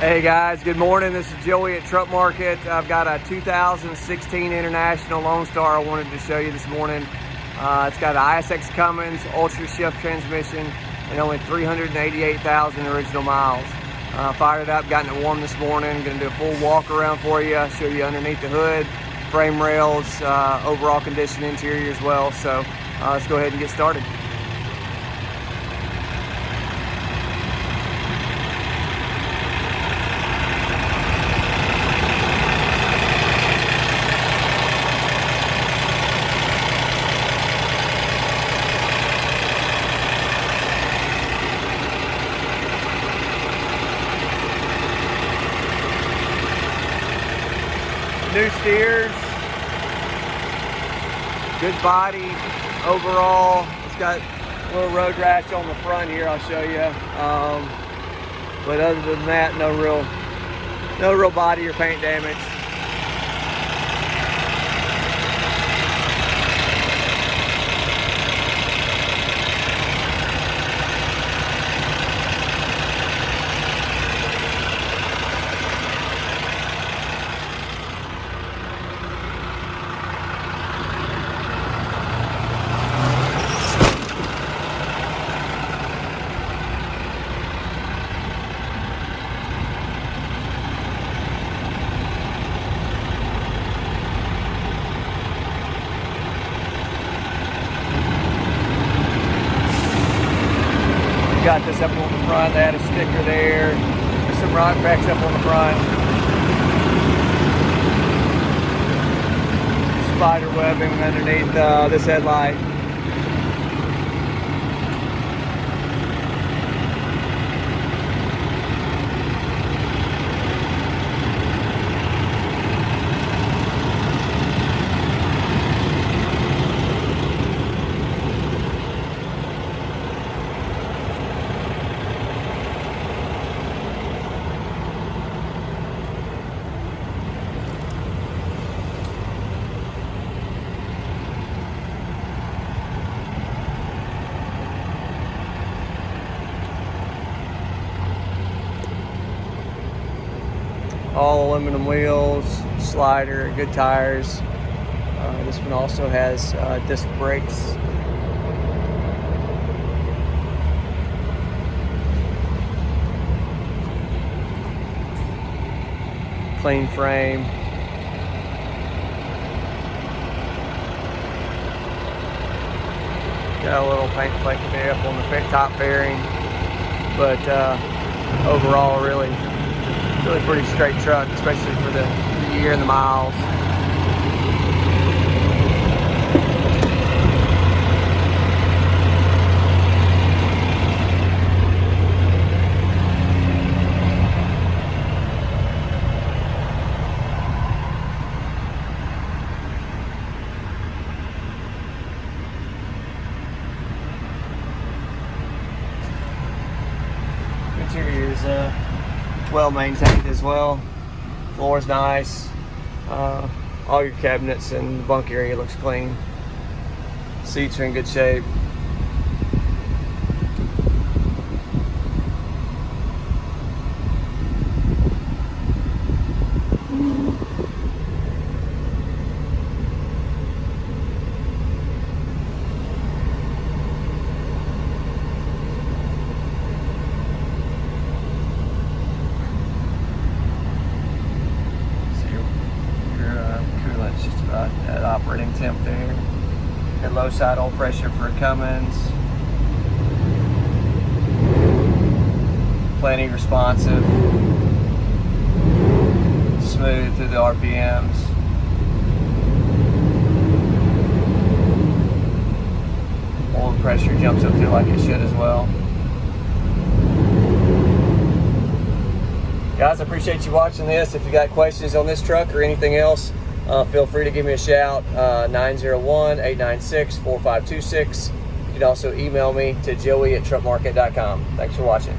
Hey guys, good morning. This is Joey at Truck Market. I've got a 2016 International Lone Star I wanted to show you this morning. Uh, it's got an ISX Cummins Ultra Shift transmission and only 388,000 original miles. Uh, fired it up, gotten it warm this morning. Gonna do a full walk around for you, show you underneath the hood, frame rails, uh, overall condition interior as well. So uh, let's go ahead and get started. New steers, good body overall. It's got a little road rash on the front here, I'll show you. Um, but other than that, no real, no real body or paint damage. Got this up on the front. They had a sticker there. There's some rock cracks up on the front. Spider webbing underneath uh, this headlight. All aluminum wheels, slider, good tires. Uh, this one also has uh, disc brakes. Clean frame. Got a little paint flake up on the top fairing, but uh, overall really really pretty straight truck, especially for the, the year and the miles. Interior is uh, well maintained as well. Floor's nice. Uh, all your cabinets and the bunk area looks clean. Seats are in good shape. at operating temp there. Got low side oil pressure for Cummins. Plenty responsive. Smooth through the RPMs. Oil pressure jumps up through like it should as well. Guys, I appreciate you watching this. If you got questions on this truck or anything else, uh, feel free to give me a shout, uh, 901-896-4526. You can also email me to joey at truckmarket.com. Thanks for watching.